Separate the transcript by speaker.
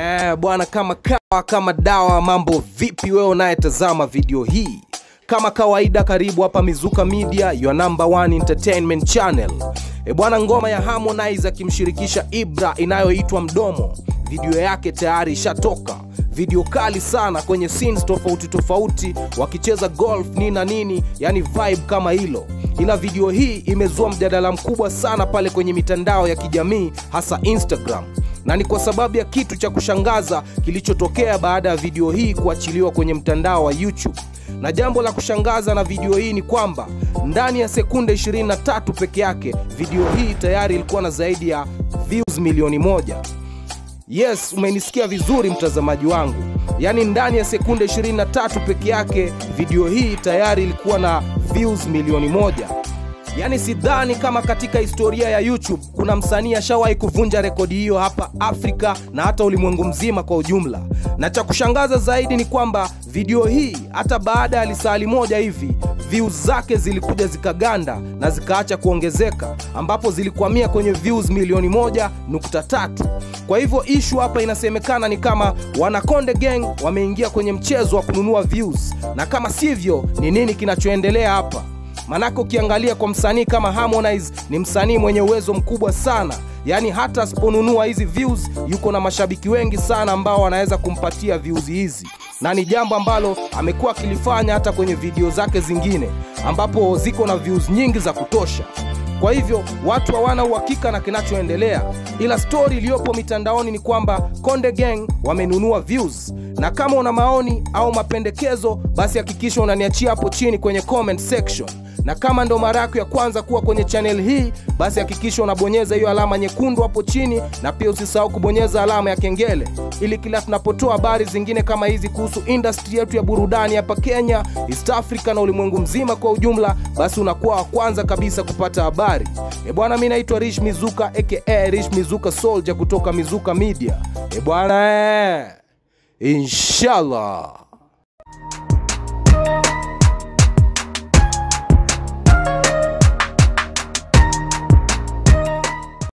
Speaker 1: Eh, bwana kama kawa kama dawa, mambo vipi wewe unayetazama video hii? Kama kawaida, karibu hapa Mizuka Media, your number one entertainment channel. E bwana, ngoma ya Harmonize akimshirikisha Ibra inayoitwa Mdomo, video yake tayari ishatoka. Video kali sana kwenye scenes tofauti tofauti, wakicheza golf nini na nini, yani vibe kama hilo. Ila video hii imezua mjadala mkubwa sana pale kwenye mitandao ya kijamii, hasa Instagram na ni kwa sababu ya kitu cha kushangaza kilichotokea baada ya video hii kuachiliwa kwenye mtandao wa YouTube. Na jambo la kushangaza na video hii ni kwamba ndani ya sekunde 23 peke yake video hii tayari ilikuwa na zaidi ya views milioni moja. Yes, umenisikia vizuri mtazamaji wangu, yaani ndani ya sekunde 23 peke yake video hii tayari ilikuwa na views milioni moja. Yaani sidhani kama katika historia ya YouTube kuna msanii ashawahi kuvunja rekodi hiyo hapa Afrika na hata ulimwengu mzima kwa ujumla. Na cha kushangaza zaidi ni kwamba video hii hata baada ya lisali moja hivi views zake zilikuja zikaganda na zikaacha kuongezeka, ambapo zilikwamia kwenye views milioni moja nukta tatu. Kwa hivyo ishu hapa inasemekana ni kama Wanakonde Gang wameingia kwenye mchezo wa kununua views, na kama sivyo, ni nini kinachoendelea hapa? Manake ukiangalia kwa msanii kama Harmonize ni msanii mwenye uwezo mkubwa sana, yaani hata asiponunua hizi views yuko na mashabiki wengi sana ambao wanaweza kumpatia views hizi, na ni jambo ambalo amekuwa akilifanya hata kwenye video zake zingine ambapo ziko na views nyingi za kutosha. Kwa hivyo watu hawana uhakika na kinachoendelea, ila stori iliyopo mitandaoni ni kwamba Konde Gang wamenunua views. Na kama una maoni au mapendekezo, basi hakikisha unaniachia hapo chini kwenye comment section na kama ndo mara yako ya kwanza kuwa kwenye channel hii basi hakikisha unabonyeza hiyo alama nyekundu hapo chini na pia usisahau kubonyeza alama ya kengele. Ili kila tunapotoa habari zingine kama hizi kuhusu industry yetu ya burudani hapa kenya east africa na ulimwengu mzima kwa ujumla basi unakuwa wa kwanza kabisa kupata habari. E bwana mimi naitwa Rich mizuka aka Rich mizuka soldier kutoka mizuka media. E bwana eh, inshallah